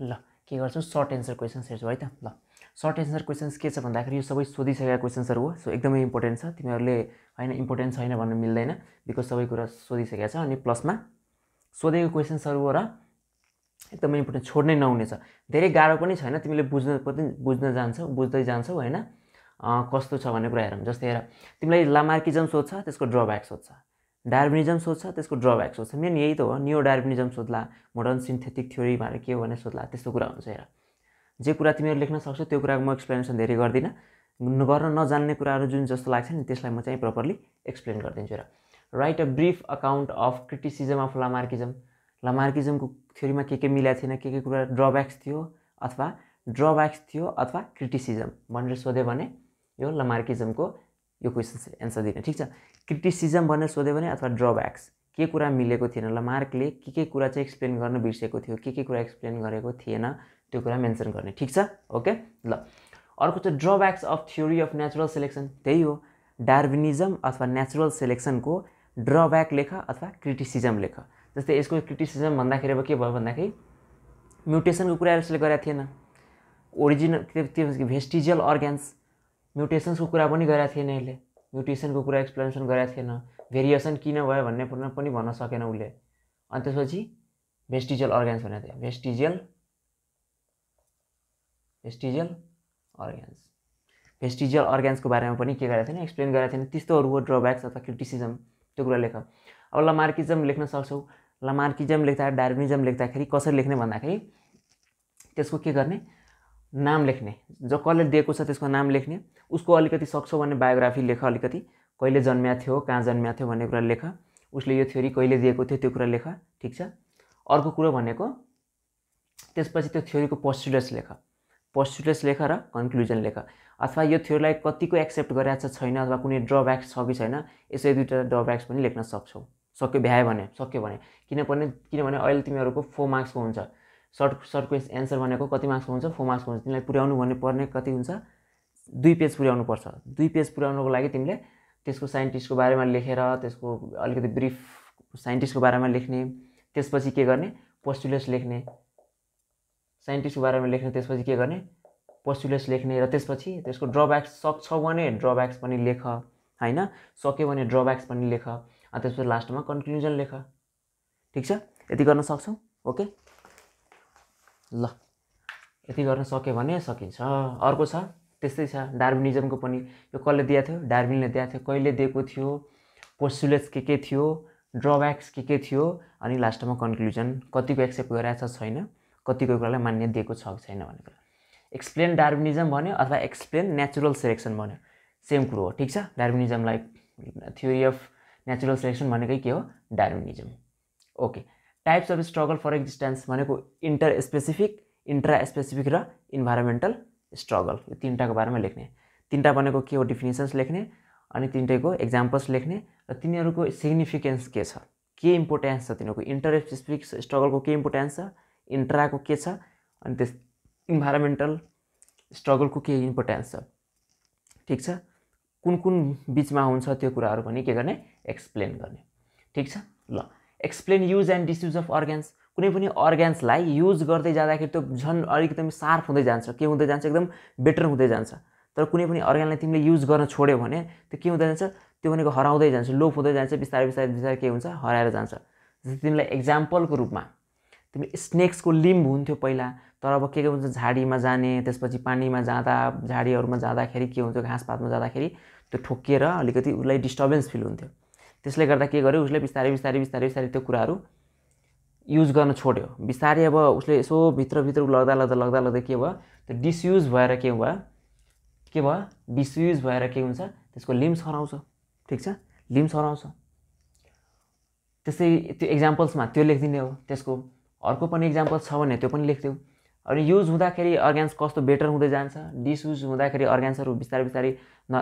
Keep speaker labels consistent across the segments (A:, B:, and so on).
A: ल के गर्छौँ? सर्ट एन्सर क्वेसन्स हेर्छौँ है त? ल सर्ट एन्सर क्वेसन्स के छ भन्दाखेरि यो सबै सोधिसकेका क्वेसन्सहरू हो सो एकदमै इम्पोर्टेन्ट छ। तिमीहरूले होइन इम्पोर्टेन्ट छैन भन्नु मिल्दैन बिकज सबै कुरा सोधिसकेका छ। अनि प्लसमा सोधेको क्वेसन्सहरू हो र एकदमै इम्पोर्टेन्ट छोड्नै नहुनेछ। धेरै गाह्रो पनि छैन तिमीले बुझ्न पनि बुझ्न जान्छौ बुझ्दै जान्छौ होइन? कस्तो छ भन्ने कुरा हेरौँ। जस्तै हेर तिमीलाई लामार्किजम सोध्छ त्यसको ड्रब्याक सोध्छ। डार्बिनिजम सोध्छ त्यसको ड्रब्याक सोध्छ। मेन यही त हो नियो डार्बिनिजम सोध्ला मोडर्न सिन्थेटिक थ्योरी भनेर के हो भने सोध्ला त्यस्तो कुरा हुन्छ हेर। जे कुरा तिमीहरू लेख्न सक्छौ त्यो कुराको म एक्सप्लेनेसन धेरै गर्दिनँ। गर्न नजान्ने कुराहरू जुन जस्तो लाग्छ नि त्यसलाई म चाहिँ प्रपरली एक्सप्लेन गरिदिन्छु र write a brief account of criticism of Lamarckism लामार्किजमको थ्योरीमा के के मिलाएको थिएन के के कुरा ड्रब्याक्स थियो अथवा ड्रब्याक्स थियो अथवा क्रिटिसिजम भनेर सोध्यो भने यो लमार्किजमको यो क्वेसन एन्सर दिने ठिक छ? क्रिटिसिजम भनेर सोध्यो भने अथवा ड्रब्याक्स के कुरा मिलेको थिएन ल मार्कले के के कुरा चाहिँ एक्सप्लेन गर्न बिर्सेको थियो के के कुरा एक्सप्लेन गरेको थिएन त्यो कुरा मेन्सन गर्ने। ठिक छ? ओके ल। अर्को चाहिँ drawbacks of theory of natural selection त्यही हो। डार्विनिजम अथवा नेचुरल सेलेक्सनको ड्रब्याक लेख अथवा क्रिटिसिजम लेख। जस्तै यसको क्रिटिसिजम भन्दाखेरि अब के भयो भन्दाखेरि म्युटेसनको कुरा यसले गरेको थिएन। ओरिजिनल भेस्टिजियल अर्ग्यान्स म्युटेसन्सको कुरा पनि गरेको थिएन यसले। म्युटेसनको कुरा एक्सप्लेनेसन गरेको थिएन। भेरिएसन किन भयो भन्ने पनि भन्न सकेन उसले। अनि त्यसपछि भेस्टिजियल अर्ग्यान्स भनेको थियो। Vestigial vestigial organs. भेस्टिजियल अर्ग्यान्सको बारेमा पनि के गरेको थिएन एक्सप्लेन गरेको थिएन। त्यस्तोहरू हो ड्रब्याक्स अथवा क्रिटिसिजम त्यो कुरा लेख। अब लमार्किजम लेख्न सक्छौ। लमार्किजम लेख्दा डार्विनिजम लेख्दाखेरि कसरी लेख्ने भन्दाखेरि त्यसको के गर्ने? नाम लेख्ने। जो कसले दिएको छ त्यसको नाम लेख्ने। उसको अलिकति सक्छौ भने बायोग्राफी लेख अलिकति। कहिले जन्मिया थियो कहाँ जन्मिया थियो भन्ने कुरा लेख। उसले यो थ्योरी कहिले दिएको थियो त्यो कुरा लेख। ठिक छ? अर्को कुरो भनेको त्यसपछि त्यो थ्योरीको पोस्टुलेट्स लेख। पोस्टुलेट्स लेख र कन्क्लुजन लेख। अथवा यो थ्योरीलाई कतिको एक्सेप्ट छ छैन अथवा कुनै ड्रब्याक्स छ कि छैन यसो दुईवटा ड्रब्याक्स पनि लेख्न सक्छौ। सक्यो भ्यायो भने सक्यो भने। किनभने किनभने अहिले तिमीहरूको फोर मार्क्सको हुन्छ। सर्ट सर्ट क्वेस एन्सर भनेको कति मार्क्सको हुन्छ? फोर मार्क्सको हुन्छ। तिमीलाई पुर्याउनु भन्ने पर्ने कति हुन्छ? दुई पेज पुर्याउनु पर्छ। दुई पेज पुर्याउनुको लागि तिमीले त्यसको साइन्टिस्टको बारेमा लेखेर त्यसको अलिकति ब्रिफ साइन्टिस्टको बारेमा लेख्ने त्यसपछि के गर्ने? पोस्टुलेट्स लेख्ने। साइन्टिस्टको बारेमा लेख्ने त्यसपछि के गर्ने? पोस्टुलेट्स लेख्ने र त्यसपछि त्यसको ड्रब्याक्स सक्छौ भने ड्रब्याक्स पनि लेख होइन? सक्यो भने ड्रब्याक्स पनि लेख। अनि त्यसपछि लास्टमा कन्क्लुजन लेख। ठिक छ? यति गर्न सक्छौ? ओके? ल यति गर्न सक्यो भने सकिन्छ। अर्को छ त्यस्तै छ डार्बिनिजमको पनि यो कसले दिएको थियो? डार्बिनले दिएको थियो। कहिले दिएको थियो? पोस्टुलेट्स के के थियो? ड्रब्याक्स के के थियो? अनि लास्टमा कन्क्लुजन कतिको एक्सेप्ट गरिरहेको छ छैन? कतिको कुरालाई मान्य दिएको छ कि छैन भन्ने कुरा। एक्सप्लेन डार्बिनिजम भन्यो अथवा एक्सप्लेन नेचुरल सेलेक्सन भन्यो। सेम कुरो हो ठिक छ? डार्बिनिजमलाई थ्योरी अफ नेचुरल सेलेक्सन भनेकै के हो? Darwinism okay types of struggle for existence भनेको इन्टर स्पेसिफिक इन्ट्रा स्पेसिफिक र इन्भाइरोमेन्टल स्ट्रगल यो तिनवटाको बारेमा लेख्ने। तिनवटा भनेको के हो? डिफिनेसन्स लेख्ने अनि तिनटैको इक्जाम्पल्स लेख्ने र तिनीहरूको सिग्निफिकेन्स के छ? के इम्पोर्टेन्स छ तिनीहरूको? इन्टर स्पेसिफिक स्ट्रगलको के इम्पोर्टेन्स छ? इन्ट्राको के छ? अनि त्यस इन्भाइरोमेन्टल स्ट्रगलको के इम्पोर्टेन्स छ? ठिक छ? कुन कुन बिचमा हुन्छ त्यो कुराहरू पनि के गर्ने? एक्सप्लेन गर्ने। ठिक छ? ल। Explain use and disuse of organs कुनै पनि अर्ग्यान्सलाई युज गर्दै जाँदाखेरि त्यो झन् अलिक एकदम सार्प हुँदै जान्छ। के हुँदै जान्छ? एकदम बेटर हुँदै जान्छ। तर कुनै पनि अर्ग्यानलाई तिमीले युज गर्न छोड्यो भने त्यो के हुँदै जान्छ? त्यो भनेको हराउँदै जान्छ लोप हुँदै जान्छ बिस्तारै बिस्तारै बिस्तारै के हुन्छ? हराएर जान्छ। जस्तै तिमीलाई एक्जाम्पलको रूपमा तिमी स्नेक्सको लिम्ब हुन्थ्यो पहिला तर अब के के हुन्छ? झाडीमा जाने त्यसपछि पानीमा जाँदा झाडीहरूमा जाँदाखेरि के हुन्थ्यो? घाँसपातमा जाँदाखेरि त्यो ठोकिएर अलिकति उसलाई डिस्टर्बेन्स फिल हुन्थ्यो। त्यसले गर्दा के गर्यो उसले बिस्तारै बिस्तारै बिस्तारै बिस्तारै त्यो कुराहरू युज गर्न छोड्यो। बिस्तारै अब उसले यसो भित्रभित्र लग्दा लग्दा लग्दा लग्दा के भयो? त्यो डिसयुज भएर के भयो? के भयो? डिसयुज भएर के हुन्छ? त्यसको लिम्स हराउँछ। ठिक छ? लिम्स हराउँछ। त्यस्तै त्यो इक्जाम्पल्समा त्यो लेखिदिने हो। त्यसको अर्को पनि इक्जाम्पल छ भने त्यो पनि लेखिदेऊ अनि युज हुँदाखेरि अर्ग्यान्स कस्तो बेटर हुँदै जान्छ? डिसयुज हुँदाखेरि अर्ग्यान्सहरू बिस्तारै बिस्तारै न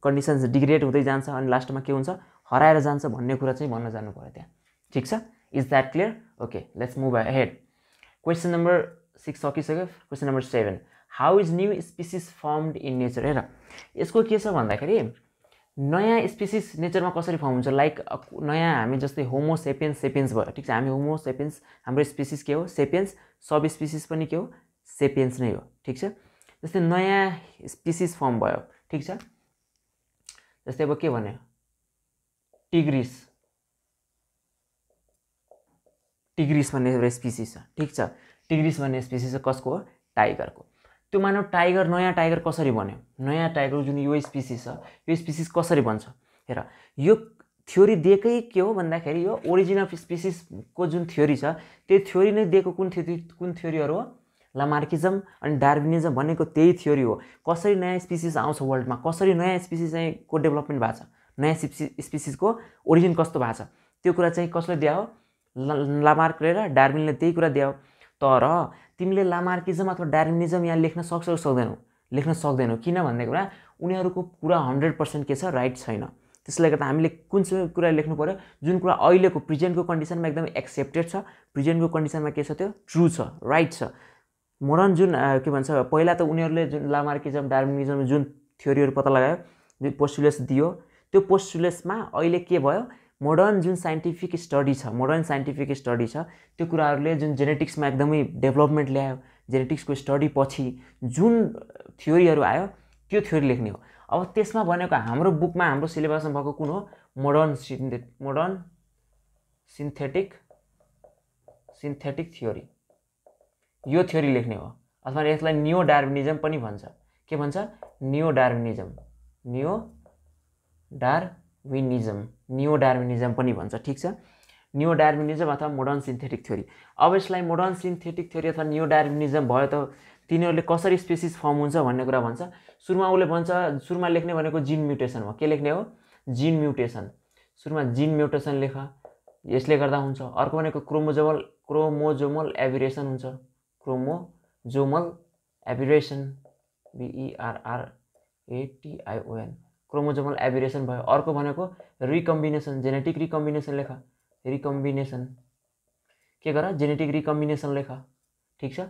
A: कन्डिसन्स डिग्रेड हुँदै जान्छ। अनि लास्टमा के हुन्छ? हराएर जान्छ भन्ने कुरा चाहिँ भन्न जानु पऱ्यो त्यहाँ। ठिक छ? Is that clear okay let's move ahead question number six सकिसक्यो। Question number seven how is new species formed in nature हेर यसको के छ भन्दाखेरि नयाँ स्पेसिस नेचरमा कसरी फर्म हुन्छ? लाइक नयाँ हामी जस्तै होमो सेपियन्स सेपियन्स भयो। ठिक छ? हामी होमो सेपियन्स हाम्रो स्पेसिस के हो? सेपियन्स सब स्पेसिस पनि के हो? सेपियन्स नै हो। ठिक छ? जस्तै नयाँ स्पेसिस फर्म भयो। ठिक छ? जस्तै अब के भन्यो? टिग्रिस। टिग्रिस भन्ने एउटा स्पिसिस छ। ठिक छ? टिग्रिस भन्ने स्पिसिस चाहिँ कसको हो? टाइगरको। त्यो मानव टाइगर नयाँ टाइगर कसरी बन्यो? नयाँ टाइगर जुन यो स्पिसिस छ। यो स्पिसिस कसरी बन्छ? हेर यो थ्योरी दिएकै के हो भन्दाखेरि यो ओरिजिन अफ स्पिसिसको जुन थ्योरी छ त्यो थ्योरी नै दिएको कुन थ्योरी कुन थ्योरीहरू हो? लामार्किजम अनि डार्विनिजम भनेको त्यही थ्योरी हो। कसरी नयाँ स्पिसिस आउँछ वर्ल्डमा? कसरी नयाँ स्पिसिस चाहिँ को डेभलपमेन्ट भएको छ? नयाँ स्पिसि स्पिसिसको ओरिजिन कस्तो भएको छ? त्यो कुरा चाहिँ कसले दिया लामार्कले र डार्विनले त्यही कुरा दियो तर तिमीले लामार्किजम अथवा डार्विनिजम यहाँ लेख्न सक्छौ सक्दैनौ? लेख्न सक्दैनौ। किन भन्ने कुरा उनीहरूको कुरा हन्ड्रेड पर्सेन्ट के छ? राइट छैन। त्यसले गर्दा हामीले कुन चाहिँ कुरा लेख्नु पऱ्यो जुन कुरा अहिलेको प्रिजेन्टको कन्डिसनमा एकदमै एक्सेप्टेड छ प्रिजेन्टको कन्डिसनमा के छ त्यो? ट्रु छ राइट छ। मोडर्न जुन के भन्छ पहिला त उनीहरूले जुन लामार्किजम डार्विनिजम जुन थ्योरीहरू पत्ता लगायो जुन दियो त्यो पोस्टुलेसमा अहिले के भयो? मोडर्न जुन साइन्टिफिक स्टडी छ मोडर्न साइन्टिफिक स्टडी छ त्यो कुराहरूले जुन जेनेटिक्समा एकदमै डेभलपमेन्ट ल्यायो जेनेटिक्सको स्टडी पछि जुन थ्योरीहरू आयो त्यो थ्योरी लेख्ने हो। अब त्यसमा भनेको हाम्रो बुकमा हाम्रो सिलेबसमा भएको कुन हो? Modern synthetic modern synthetic synthetic theory. यो थ्योरी लेख्ने हो। अथवा यसलाई नियो डार्विनिजम पनि भन्छ। के भन्छ? Neo Darwinism neo Darwinism neo Darwinism पनि भन्छ ठिक छ? नियो डार्विनिजम अथवा मोडर्न सिन्थेटिक थ्योरी अब यसलाई मोडर्न सिन्थेटिक थ्योरी अथवा नियो डार्विनिजम भयो त तिनीहरूले कसरी स्पेसिस फर्म हुन्छ भन्ने कुरा भन्छ। सुरुमा उसले भन्छ सुरुमा लेख्ने भनेको जिन म्युटेसन हो। के लेख्ने हो? जिन म्युटेसन सुरुमा जिन म्युटेसन लेख। यसले गर्दा हुन्छ। अर्को भनेको क्रोमोजोमल क्रोमोजोमल एभिरेसन हुन्छ। क्रोमोजोमल एभिरेसन बिइआरआर एटिआइओएन क्रोमोजोमल एभिरेसन भयो। अर्को भनेको रिकम्बिनेसन जेनेटिक रिकम्बिनेसन लेख। रिकम्बिनेसन। के गर? जेनेटिक रिकम्बिनेसन लेख। ठिक छ?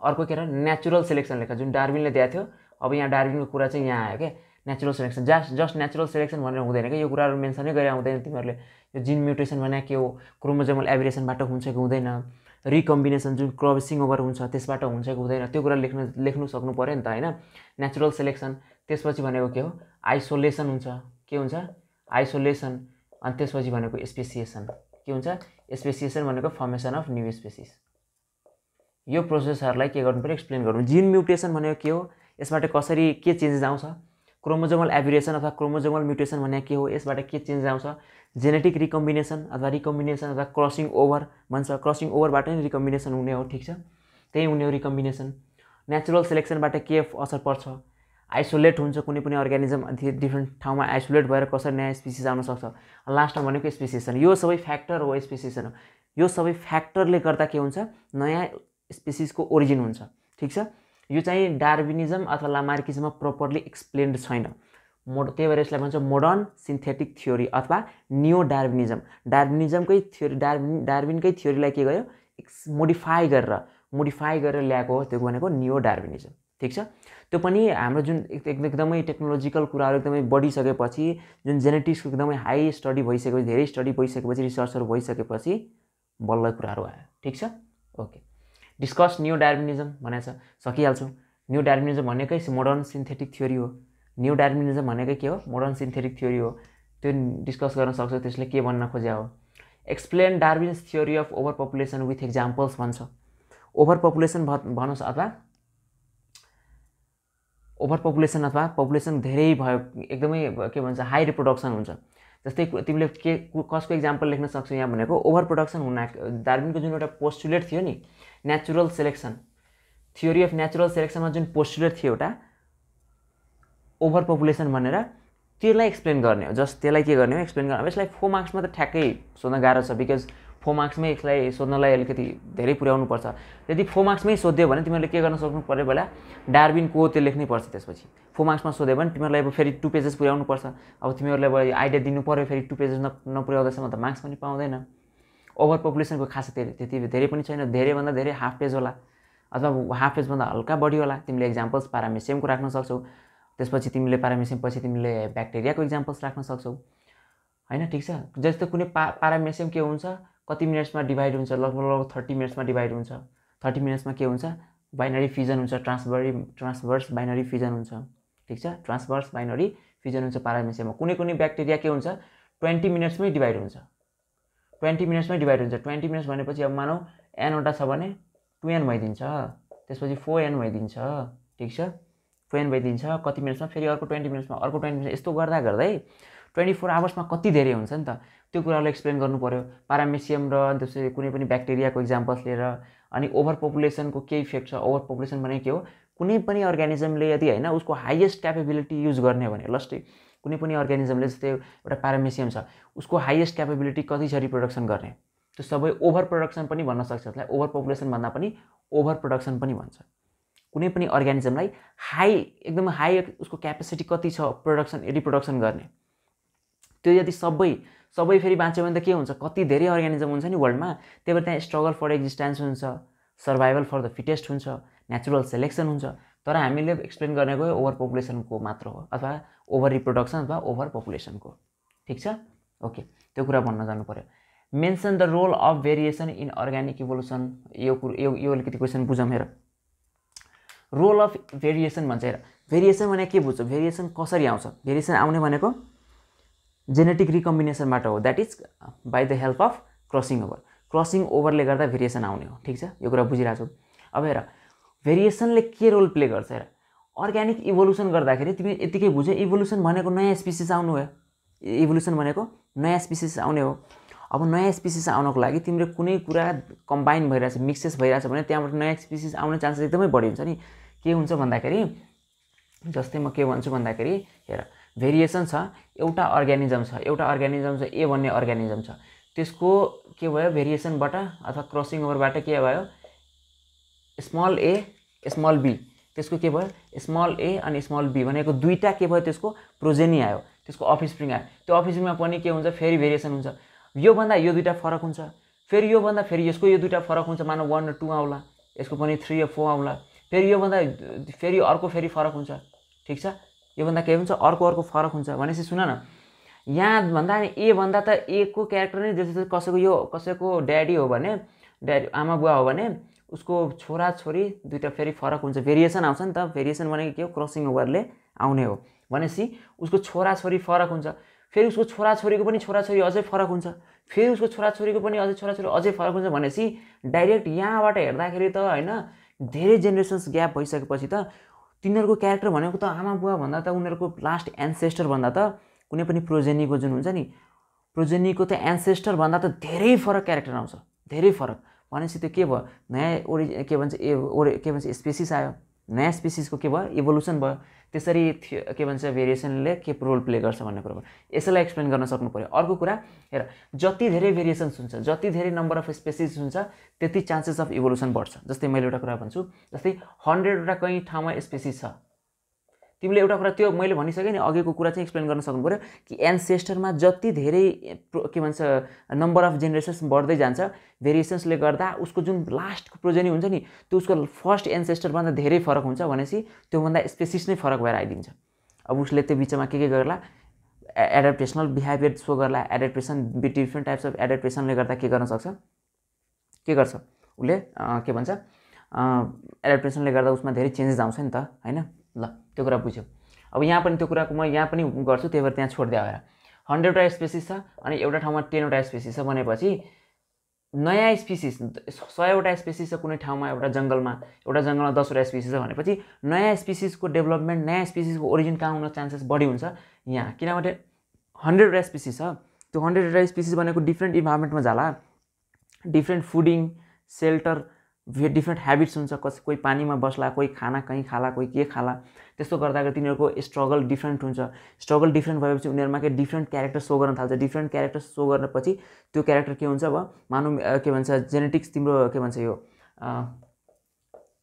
A: अर्को के अरे नेचुरल सेलेक्सन लेख। जुन डार्बिनले दिएको थियो अब यहाँ डार्बिनको कुरा चाहिँ यहाँ आयो क्या natural selection. Just just natural selection भनेर हुँदैन क्या यो कुराहरू मेन्सनै गरे आउँदैन तिमीहरूले। यो जिन म्युटेसन भने के हो? क्रोमोजोमल एभिरेसनबाट हुन्छ कि हुँदैन? रिकम्बिनेसन जुन क्रसिङ ओभर हुन्छ त्यसबाट हुन्छ कि हुँदैन? त्यो कुरा लेख्नु लेख्नु सक्नु पऱ्यो नि त होइन? Natural selection. त्यसपछि भनेको के हो? आइसोलेसन हुन्छ। के हुन्छ? आइसोलेसन अनि त्यसपछि भनेको स्पेसिएसन के हुन्छ? स्पेसिएसन भनेको फर्मेसन अफ न्यू स्पेसिस यो प्रोसेसहरूलाई के गर्नु पऱ्यो एक्सप्लेन गर्नु। जिन म्युटेसन भनेको के हो? यसबाट कसरी के चेन्जेस आउँछ? क्रोमोजोमल एभिरेसन अथवा क्रोमोजोमल म्युटेसन भनेको के हो? यसबाट के चेन्ज आउँछ? जेनेटिक रिकम्बिनेसन अथवा रिकम्बिनेसन अथवा क्रसिङ ओभर भन्छ। क्रसिङ ओभरबाट नै रिकम्बिनेसन हुने हो। ठिक छ? त्यही हुने हो रिकम्बिनेसन नेचुरल सेलेक्सनबाट के असर पर्छ? आइसोलेट हुन्छ कुनै पनि अर्ग्यानिजम डिफ्रेन्ट ठाउँमा आइसोलेट भएर कसरी नयाँ स्पिसिस आउन सक्छ। लास्टमा भनेको स्पेसिएसन यो सबै फ्याक्टर हो स्पेसिएसन यो सबै फ्याक्टरले गर्दा के हुन्छ? नयाँ स्पेसिसको ओरिजिन हुन्छ। ठिक छ? यो चाहिँ डार्विनिजम अथवा लामार्किजममा प्रपरली एक्सप्लेन्ड छैन। मोड त्यही भएर यसलाई भन्छ मोडर्न सिन्थेटिक थ्योरी अथवा नियो डार्विनिजम डार्विनिजमकै थ्योरी डार्विन डार्विनकै थ्योरीलाई के गर्यो? एक्स मोडिफाई गरेर मोडिफाई गरेर ल्याएको हो। त्यो भनेको नियो डार्विनिजम ठिक छ? त्यो पनि हाम्रो जुन एकदमै टेक्नोलोजिकल कुराहरू एकदमै बढिसकेपछि जुन जेनेटिक्सको एकदमै हाई स्टडी भइसकेपछि धेरै स्टडी भइसकेपछि रिसर्चहरू भइसकेपछि बल्ल कुराहरू आयो। ठिक छ? ओके। डिस्कस न्यू डार्मिनिजम भनेको छ। सकिहाल्छौँ। न्यू डार्मिनिजम भनेकै मोडर्न सिन्थेटिक थ्योरी हो। न्यू डार्मिनिजम भनेकै के हो? मोडर्न सिन्थेटिक थ्योरी हो। त्यो डिस्कस गर्न सक्छ त्यसले के भन्न खोज्या हो? Explain Darwin's theory of over population with examples भन्छ। ओभर पपुलेसन भनोस् अथवा ओभर पपुलेसन अथवा पपुलेसन धेरै भयो एकदमै के भन्छ हाई रिप्रोडक्सन हुन्छ। जस्तै तिमीले के कसको इक्जाम्पल लेख्न सक्छौ यहाँ भनेको ओभर प्रोडक्सन हुन दार्जिलिङको जुन एउटा पोस्टुलेट थियो नि natural selection theory of natural सेलेक्सनमा जुन पोस्टुलेट थियो एउटा ओभर पपुलेसन भनेर त्यसलाई एक्सप्लेन गर्ने हो। जस्ट त्यसलाई के गर्ने हो एक्सप्लेन गर्ने अब यसलाई फोर मार्क्समा त ठ्याक्कै सोध्न गाह्रो छ बिकज फोर मार्क्समै यसलाई सोध्नलाई अलिकति धेरै पुर्याउनुपर्छ। यदि फोर मार्क्समै सोध्यो भने तिमीहरूले के गर्न सक्नु पऱ्यो बेला डार्बिन को त्यो लेख्नै पर्छ त्यसपछि। फोर मार्क्समा सोध्यो भने तिमीहरूलाई अब फेरि टु पेजेस पुर्याउनुपर्छ। अब तिमीहरूलाई अब आइडिया दिनु पऱ्यो फेरि टु पेजेस न नपुर्याउँदैसम्म त मार्क्स पनि पाउँदैन। ओभर पपुलेसनको खास त्यति त्यति धेरै पनि छैन। धेरैभन्दा धेरै हाफ पेज होला। अथवा हाफ पेजभन्दा हल्का बढी होला। तिमीले इक्जाम्पल्स पारामी सेमको राख्न सक्छौ। त्यसपछि तिमीले पारामेसियम पछि तिमीले ब्याक्टेरियाको इक्जाम्पल्स राख्न सक्छौ। होइन ठिक छ? जस्तो कुनै पा पारामेसियम के हुन्छ कति मिनट्समा डिभाइड हुन्छ? लगभग लगभग थर्टी मिनट्समा डिभाइड हुन्छ। थर्टी मिनट्समा के हुन्छ? बाइनरी फिजन हुन्छ ट्रान्सभरी ट्रान्सभर्स बाइनरी फिजन हुन्छ। ठिक छ? ट्रान्सभर्स बाइनरी फिजन हुन्छ पारामेसियममा कुनै कुनै ब्याक्टेरिया के हुन्छ? ट्वेन्टी मिनट्समै डिभाइड हुन्छ। ट्वेन्टी मिनट्समै डिभाइड हुन्छ। ट्वेन्टी मिनट्स भनेपछि अब मानौ एनवटा छ भने टु एन भइदिन्छ। त्यसपछि फोर एन भइदिन्छ। ठिक छ? फोर एन भइदिन्छ। कति मिनट्समा? फेरि अर्को ट्वेन्टी मिनट्समा। अर्को ट्वेन्टी मिनट्स यस्तो गर्दा गर्दै ट्वेन्टी फोर आवर्समा कति धेरै हुन्छ नि त? त्यो कुरालाई एक्सप्लेन गर्नु पऱ्यो पारामेसियम र त्यसै कुनै पनि ब्याक्टेरियाको इक्जाम्पल्स लिएर अनि ओभर पपुलेसनको के इफेक्ट छ? ओभर पपुलेसन भनेको के हो? कुनै पनि अर्ग्यानिजमले यदि होइन उसको हाइएस्ट क्यापेबिलिटी युज गर्ने भने लस्टै कुनै पनि अर्ग्यानिजमले जस्तै एउटा प्यारामेसियम छ उसको हाइएस्ट क्यापेबिलिटी कति छ रिप्रोडक्सन गर्ने? त्यो सबै ओभर प्रोडक्सन पनि भन्न सक्छ त्यसलाई ओभर पपुलेसन भन्दा पनि ओभर प्रोडक्सन पनि भन्छ। कुनै पनि अर्ग्यानिजमलाई हाई एकदम हाई उसको क्यापेसिटी कति छ प्रोडक्सन रिप्रोडक्सन गर्ने? त्यो यदि सबै सबै फेरि बाँच्यो भने त के हुन्छ? कति धेरै अर्ग्यानिजम हुन्छ नि वर्ल्डमा? त्यही भएर त्यहाँ स्ट्रगल फर एक्जिस्टेन्स हुन्छ सर्भाइभल फर द फिटेस्ट हुन्छ नेचुरल सेलेक्सन हुन्छ। तर हामीले एक्सप्लेन गर्ने ओभर पपुलेसनको मात्र हो अथवा ओभर रिप्रोडक्सन अथवा ओभर पपुलेसनको ठिक छ? ओके त्यो कुरा भन्न जानु पऱ्यो mention the role of variation in organic evolution यो कुरो यो यो अलिकति क्वेसन बुझौँ हेर रोल अफ भेरिएसन भन्छ हेर। भेरिएसन भने के बुझ्छ? भेरिएसन कसरी आउँछ? भेरिएसन आउने भनेको जेनेटिक रिकम्बिनेसनबाट हो that is by the help of crossing over crossing ओभरले गर्दा भेरिएसन आउने हो ठिक छ? यो कुरा बुझिरहेको छु। अब हेर भेरिएसनले के रोल प्ले गर्छ हेर? अर्ग्यानिक इभोल्युसन गर्दाखेरि तिमी यतिकै बुझ्यो इभोल्युसन भनेको नयाँ स्पिसिस आउनु हो इभोल्युसन भनेको नयाँ स्पिसिस आउने हो। अब नयाँ स्पिसिस आउनको लागि तिम्रो कुनै कुरा कम्बाइन भइरहेछ मिक्सेस भइरहेछ भने त्यहाँबाट नयाँ स्पिसिस आउने चान्सेस एकदमै बढी हुन्छ नि। के हुन्छ भन्दाखेरि जस्तै म के भन्छु भन्दाखेरि हेर भेरिएसन छ एउटा अर्ग्यानिजम छ एउटा अर्ग्यानिजम छ ए भन्ने अर्ग्यानिजम छ। त्यसको के भयो? भेरिएसनबाट अथवा क्रसिङ ओभरबाट के भयो? स्मल ए स्मल बी त्यसको के भयो? स्मल ए अनि स्मल बी भनेको दुईवटा के भयो? त्यसको प्रोजेनी आयो त्यसको अफ स्प्रिङ आयो। त्यो अफ स्प्रिङमा पनि के हुन्छ? फेरि भेरिएसन हुन्छ। योभन्दा यो दुइटा फरक हुन्छ। फेरि योभन्दा फेरि यसको यो दुइटा फरक हुन्छ। मानव वान र टू आउला यसको पनि थ्री या फोर आउला। फेरि योभन्दा फेरि अर्को फेरि फरक हुन्छ। ठिक छ? योभन्दा के हुन्छ? अर्को अर्को फरक हुन्छ भनेपछि सुन न। यहाँ भन्दा ए भन्दा त ए को क्यारेक्टर नै जस्तो कसैको यो कसैको ड्याडी हो भने ड्याडी आमा बुवा हो भने उसको छोरा छोरी दुइटा फेरि फरक हुन्छ। भेरिएसन आउँछ नि त। भेरिएसन भनेको के हो? क्रसिङ ओभरले आउने हो। भनेपछि उसको छोराछोरी फरक हुन्छ। फेरि उसको छोराछोरीको पनि छोराछोरी अझै फरक हुन्छ। फेरि उसको छोराछोरीको पनि अझै छोराछोरी अझै फरक हुन्छ भनेपछि डाइरेक्ट यहाँबाट हेर्दाखेरि त होइन धेरै जेनेरेसन्स ग्याप भइसकेपछि त तिनीहरूको क्यारेक्टर भनेको त आमा बुवा भन्दा त उनीहरूको लास्ट एन्सेस्टर भन्दा त कुनै पनि प्रोजेनीको जुन हुन्छ नि प्रोजेनीको त एन्सेस्टर भन्दा त धेरै फरक क्यारेक्टर आउँछ धेरै फरक। भनेपछि त्यो के भयो? नयाँ ओरि के भन्छ ए ओरि के भन्छ? स्पेसिस आयो। नयाँ स्पेसिसको के भयो? इभोल्युसन भयो। त्यसरी के भन्छ भेरिएसनले के रोल प्ले गर्छ भन्ने कुरो भयो। यसैलाई एक्सप्लेन गर्न सक्नु पऱ्यो अर्को कुरा हेर जति धेरै भेरिएसन्स हुन्छ जति धेरै नम्बर अफ स्पेसिस हुन्छ त्यति चान्सेस अफ इभोल्युसन बढ्छ। जस्तै मैले एउटा कुरा भन्छु जस्तै हन्ड्रेडवटा कहीँ ठाउँमा स्पेसिस छ। तिमीले एउटा कुरा त्यो मैले भनिसकेँ नि अघिको कुरा चाहिँ एक्सप्लेन गर्न सक्नु पऱ्यो कि एन्सेस्टरमा जति धेरै के भन्छ नम्बर अफ जेनेरेसन्स बढ्दै जान्छ भेरिएसन्सले गर्दा उसको जुन लास्टको प्रोजेनी हुन्छ नि त्यो उसको फर्स्ट एन्सेस्टरभन्दा धेरै फरक हुन्छ भनेपछि त्योभन्दा स्पेसिस नै फरक भएर आइदिन्छ। अब उसले त्यो बिचमा के के गर्ला एडाप्टेसनल बिहेभियर सो गर्ला एडाप्टेसन डिफ्रेन्ट टाइप्स अफ एडाप्टेसनले गर्दा के गर्न सक्छ? के गर्छ? उसले के भन्छ एडाप्टेसनले गर्दा उसमा धेरै चेन्जेस आउँछ नि त होइन? ल। त्यो कुरा बुझ्यो अब यहाँ पनि त्यो कुराको म यहाँ पनि गर्छु त्यही भएर त्यहाँ छोडिदियो भएर हन्ड्रेडवटा स्पेसिस छ अनि एउटा ठाउँमा टेनवटा स्पेसिस छ भनेपछि नयाँ स्पिसिस सयवटा स्पेसिस छ कुनै ठाउँमा एउटा जङ्गलमा एउटा जङ्गलमा दसवटा स्पेसिस छ भनेपछि नयाँ स्पिसिसको डेभलपमेन्ट नयाँ स्पिसिसको ओरिजिन कहाँ हुन चान्सेस बढी हुन्छ यहाँ किनभने हन्ड्रेडवटा स्पिसिस छ त्यो हन्ड्रेडवटा स्पिसिस भनेको डिफ्रेन्ट इन्भाइरोमेन्टमा जाला different feeding shelter different habits हुन्छ कस कोही पानीमा बस्ला कोही खाना कहीँ खाला कोही के खाला। त्यस्तो गर्दाखेरि तिनीहरूको स्ट्रगल डिफ्रेन्ट हुन्छ। स्ट्रगल डिफ्रेन्ट भएपछि उनीहरूमा के डिफ्रेन्ट क्यारेक्टर सो गर्न थाल्छ। डिफ्रेन्ट क्यारेक्टर सो गरेपछि त्यो क्यारेक्टर के हुन्छ अब? मानौँ के भन्छ जेनेटिक्स तिम्रो के भन्छ यो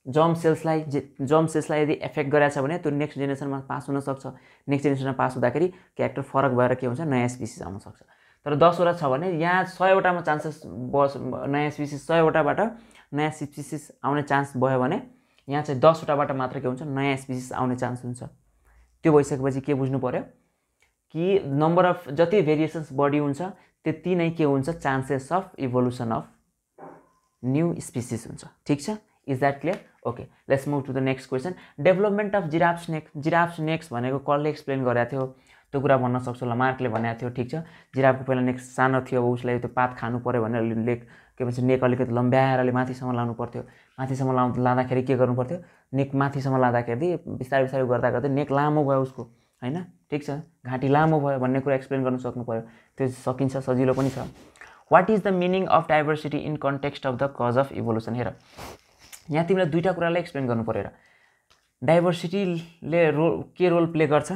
A: जम सेल्सलाई जे जम सेल्सलाई यदि एफेक्ट गरेछ भने त्यो नेक्स्ट जेनेरेसनमा पास हुनसक्छ। नेक्स्ट जेनेरेसनमा पास हुँदाखेरि क्यारेक्टर फरक भएर के हुन्छ? नयाँ स्पिसिस आउनसक्छ। तर दसवटा छ भने यहाँ सयवटामा चान्सेस बस नयाँ स्पिसिस सयवटाबाट नयाँ स्पिसिस आउने चान्स भयो भने यहाँ चाहिँ दसवटाबाट मात्र के हुन्छ नयाँ स्पिसिस आउने चान्स हुन्छ। त्यो भइसकेपछि के बुझ्नु पऱ्यो कि नम्बर अफ जति भेरिएसन्स बढी हुन्छ त्यति नै के हुन्छ chances of evolution of new species हुन्छ। ठिक छ? Is that clear okay let's move to the next question development of giraffe snake giraffe snakes भनेको कसले एक्सप्लेन गरेको थियो? त्यो कुरा भन्न सक्छु ल मार्कले भनेको थियो ठिक छ? जिराफको पहिला नेक्स्ट सानो थियो अब उसलाई त्यो पात खानु पऱ्यो भनेर लेक के भन्छ नेक अलिकति लम्ब्याएर अलिक माथिसम्म लानु पर्थ्यो माथिसम्म लाउ लाँदाखेरि के गर्नु पर्थ्यो नेक माथिसम्म लाँदाखेरि बिस्तारै बिस्तारै गर्दा गर्दै नेक लामो भयो उसको होइन? ठिक छ? घाँटी लामो भयो भन्ने कुरा एक्सप्लेन गर्नु सक्नु पऱ्यो त्यो सकिन्छ सजिलो पनि छ। What is the meaning of diversity in context of the cause of evolution हेर। यहाँ तिमीलाई दुईवटा कुरालाई एक्सप्लेन गर्नु पऱ्यो डाइभर्सिटीले रोल के रोल प्ले गर्छ?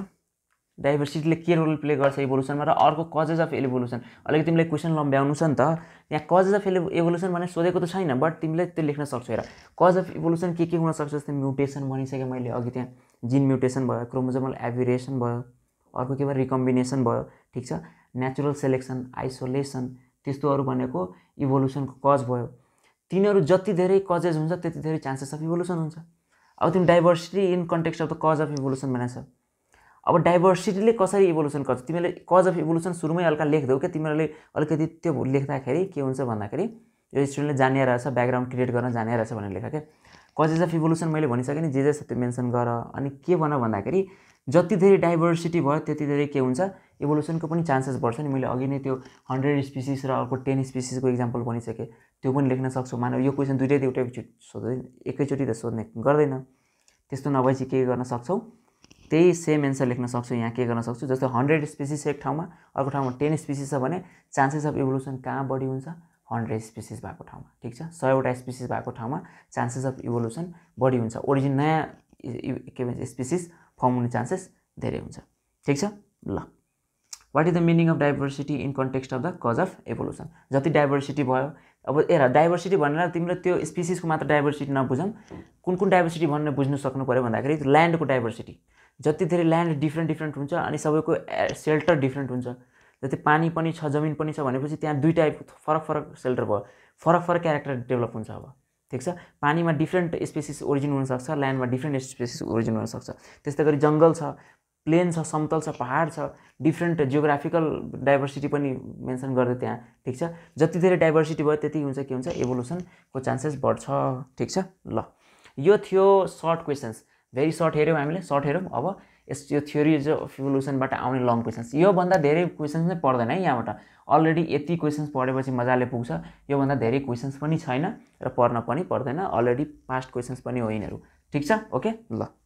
A: डाइभर्सिटीले के रोल प्ले गर्छ इभोल्युसनमा र अर्को कजेज अफ इभोल्युसन अलिकति तिमीलाई क्वेसन लम्ब्याउनु छ नि त। यहाँ कजेज अफ इभोल्युसन भने सोधेको त छैन बट तिमीले त्यो लेख्न सक्छौ हेर। कज अफ इभोल्युसन के के हुनसक्छ जस्तै म्युटेसन भनिसकेँ मैले अघि त्यहाँ। जिन म्युटेसन भयो क्रोमोजोमल एभिरेसन भयो अर्को के भयो? रिकम्बिनेसन भयो ठिक छ? नेचुरल सेलेक्सन आइसोलेसन त्यस्तोहरू भनेको इभोल्युसनको कज भयो। तिनीहरू जति धेरै कजेज हुन्छ त्यति धेरै चान्सेस अफ इभोल्युसन हुन्छ। अब तिमी diversity in context of the cause of evolution भनेको छ अब डाइभर्सिटीले कसरी इभोल्युसन गर्छ? तिमीले कज अफ इभोल्युसन सुरुमै हल्का लेख्दैौ क्या? तिमीहरूले अलिकति त्यो लेख्दाखेरि के हुन्छ भन्दाखेरि यो स्टुडेन्टले जाने रहेछ ब्याकग्राउन्ड क्रिएट गर्न जाने रहेछ भनेर लेख क्या? कजेस अफ इभोल्युसन मैले भनिसकेँ नि जे जे छ त्यो मेन्सन गर अनि के भन भन्दाखेरि जति धेरै डाइभर्सिटी भयो त्यति धेरै के हुन्छ? इभोल्युसनको पनि चान्सेस बढ्छ नि। मैले अघि नै त्यो हन्ड्रेड स्पिसिस र अर्को टेन स्पिसिसको इक्जाम्पल भनिसकेँ। त्यो पनि लेख्न सक्छु। मानव यो क्वेसन दुइटै एउटै सोध्दैन एकैचोटि त सोध्ने गर्दैन। त्यस्तो नभए चाहिँ के गर्न सक्छौ? त्यही सेम एन्सर लेख्न सक्छु यहाँ के गर्न सक्छु जस्तो हन्ड्रेड स्पिसिस एक ठाउँमा अर्को ठाउँमा टेन स्पिसिस छ भने चान्सेस अफ इभोल्युसन कहाँ बढी हुन्छ? हन्ड्रेड स्पिसिस भएको ठाउँमा ठिक छ? सयवटा स्पिसिस भएको ठाउँमा चान्सेस अफ इभोल्युसन बढी हुन्छ। ओरिजिन नयाँ के भन्छ स्पिसिस फर्म हुने चान्सेस धेरै हुन्छ। ठिक छ? ल। What is the meaning of diversity in context of the cause of evolution जति डाइभर्सिटी भयो अब ए डाइभर्सिटी भनेर तिमीले त्यो स्पिसिसको मात्र डाइभर्सिटी नबुझौँ। कुन कुन डाइभर्सिटी भनेर बुझ्नु सक्नु पऱ्यो भन्दाखेरि ल्यान्डको डाइभर्सिटी जति धेरै ल्यान्ड डिफ्रेन्ट डिफ्रेन्ट हुन्छ अनि सबैको सेल्टर डिफ्रेन्ट हुन्छ। जति पानी पनि छ जमिन पनि छ भनेपछि त्यहाँ दुई टाइप फरक फरक सेल्टर भयो। फरक फरक क्यारेक्टर डेभलप हुन्छ अब। ठिक छ? पानीमा डिफ्रेन्ट स्पेसिस ओरिजिन हुनसक्छ ल्यान्डमा डिफ्रेन्ट स्पेसिस ओरिजिन हुनसक्छ। त्यस्तै गरी जङ्गल छ प्लेन छ समतल छ पहाड छ डिफ्रेन्ट जियोग्राफिकल डाइभर्सिटी पनि मेन्सन गर्दै त्यहाँ। ठिक छ? जति धेरै डाइभर्सिटी भयो त्यति हुन्छ के हुन्छ? एभोल्युसनको चान्सेस बढ्छ। ठिक छ? ल। यो थियो सर्ट क्वेसन्स भेरी सर्ट हेऱ्यौँ हामीले सर्ट हेऱ्यौँ अब यस यो थ्योरिज अफ इभोल्युसनबाट आउने लङ क्वेसन्स योभन्दा धेरै क्वेसन्स नै पर्दैन है यहाँबाट। अलरेडी यति क्वेसन्स पढेपछि मजाले पुग्छ योभन्दा धेरै क्वेसन्स पनि छैन र पढ्न पनि पर्दैन। अलरेडी पास्ट क्वेसन्स पनि हो यिनीहरू। ठिक छ? ओके ल।